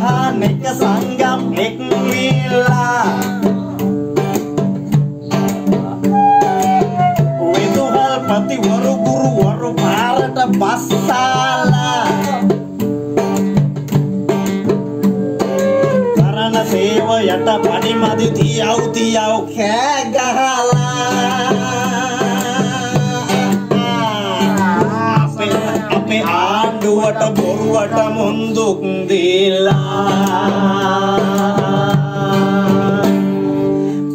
මහින්ද හා නෙක සංගම් එක්වීලා විදුහල් පතිවරු ගුරුවරු පාරට බස්සාලා. කරන සේවයට පඩිමදි තියව් තියව් කෑ ගහලා. අපේ ආණ්ඩුවට බොරුවට මුන්දුක් දීලා.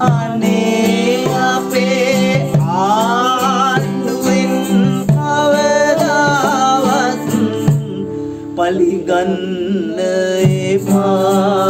අනේ අපේ ආණ්ඩුවෙන් කවදාවත් පලිගන්න එපා.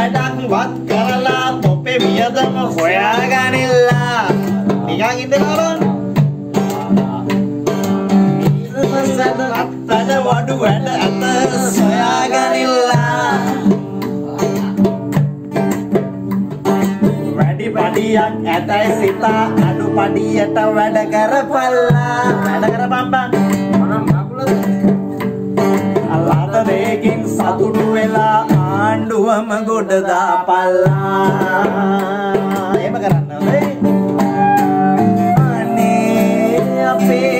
කුලි වැඩක් වත් කරලා තොපේ වියදම හොයාගනිල්ලා. නිකන් ඉඳලා බලන්න. අත්තට වඩු වැඩ ඇත සොයාගනිල්ලා. වැඩි පඩියක් ඇතයි සිතා අඩු පඩියට වැඩ කරපල්ලා වැඩ කරපම්බන් අල්ලාද දෙකින් සතුටු වෙලා ආණ්ඩුවම ගොඩ දාපල්ලා එහෙම කරන්න හොඳයි අනේ අපේ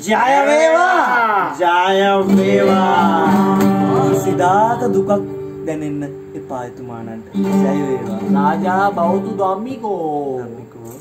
ජය වේවා ජය වේවා කිසිදාක දුකක් දැනෙන්න එපා එතුමානන්ට ජය වේවා රාජා බෞද්ධ ධම්මිකෝ! ධම්මිකෝ